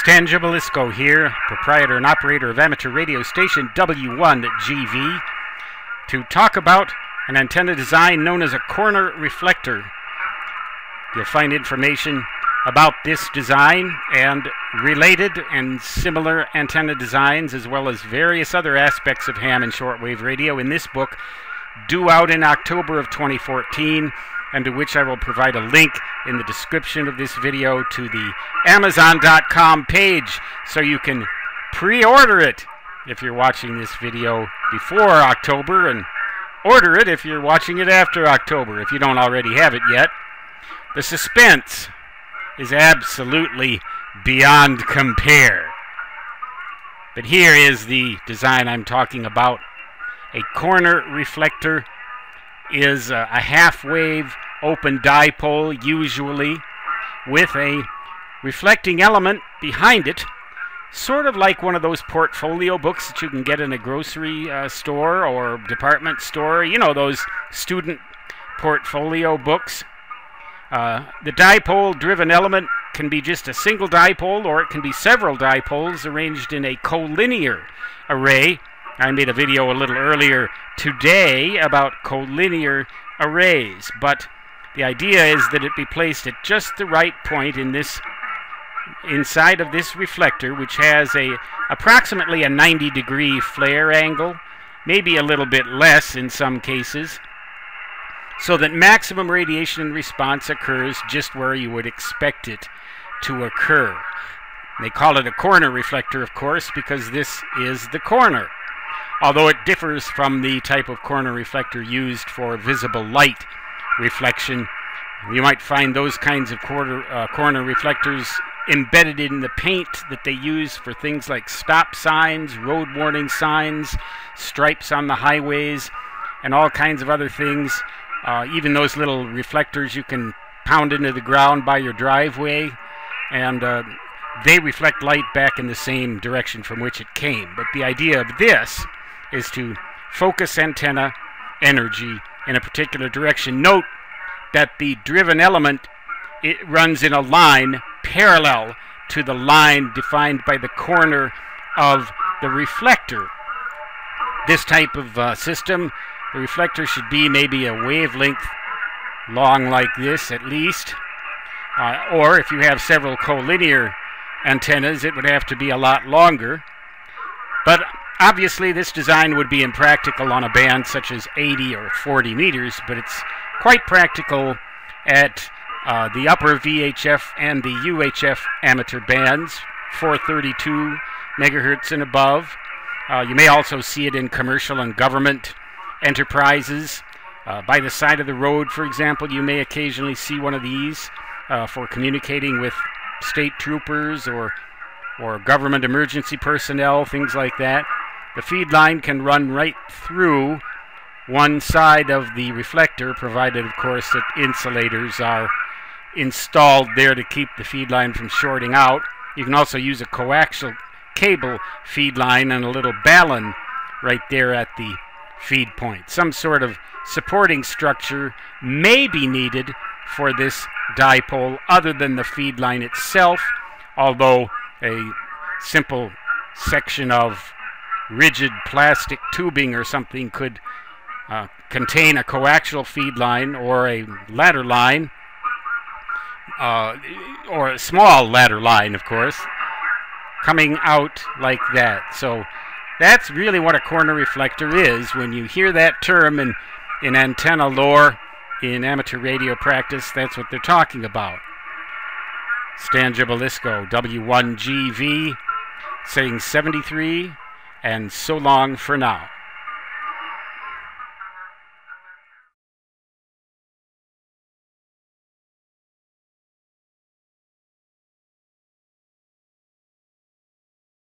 Stan Gibilisco here, proprietor and operator of amateur radio station W1GV, to talk about an antenna design known as a corner reflector. You'll find information about this design and related and similar antenna designs, as well as various other aspects of ham and shortwave radio in this book, due out in October of 2014 and to which I will provide a link in the description of this video to the Amazon.com page so you can pre-order it if you're watching this video before October and order it if you're watching it after October if you don't already have it yet. The suspense is absolutely beyond compare. But here is the design I'm talking about. A corner reflector is a, a half wave open dipole usually with a reflecting element behind it sort of like one of those portfolio books that you can get in a grocery uh, store or department store. You know those student portfolio books. Uh, the dipole driven element can be just a single dipole or it can be several dipoles arranged in a collinear array. I made a video a little earlier today about collinear arrays, but the idea is that it be placed at just the right point in this inside of this reflector, which has a approximately a 90 degree flare angle, maybe a little bit less in some cases, so that maximum radiation response occurs just where you would expect it to occur. They call it a corner reflector, of course, because this is the corner although it differs from the type of corner reflector used for visible light reflection. You might find those kinds of quarter, uh, corner reflectors embedded in the paint that they use for things like stop signs, road warning signs, stripes on the highways, and all kinds of other things. Uh, even those little reflectors you can pound into the ground by your driveway, and uh, they reflect light back in the same direction from which it came. But the idea of this is to focus antenna energy in a particular direction. Note that the driven element it runs in a line parallel to the line defined by the corner of the reflector. This type of uh, system, the reflector should be maybe a wavelength long like this at least. Uh, or if you have several collinear antennas, it would have to be a lot longer. But Obviously, this design would be impractical on a band such as 80 or 40 meters, but it's quite practical at uh, the upper VHF and the UHF amateur bands, 432 megahertz and above. Uh, you may also see it in commercial and government enterprises. Uh, by the side of the road, for example, you may occasionally see one of these uh, for communicating with state troopers or or government emergency personnel, things like that. The feed line can run right through one side of the reflector, provided, of course, that insulators are installed there to keep the feed line from shorting out. You can also use a coaxial cable feed line and a little balun right there at the feed point. Some sort of supporting structure may be needed for this dipole other than the feed line itself, although a simple section of rigid plastic tubing or something could uh, contain a coaxial feed line or a ladder line, uh, or a small ladder line, of course, coming out like that. So that's really what a corner reflector is. When you hear that term in, in antenna lore, in amateur radio practice, that's what they're talking about. Stan Gibilisco, W1GV, saying 73 and so long for now.